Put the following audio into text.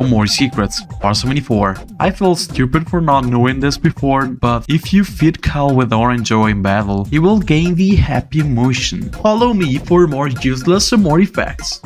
for more secrets. Part 74. I feel stupid for not knowing this before, but if you feed Kel with Orange Joe in battle, he will gain the happy emotion. Follow me for more useless and more effects.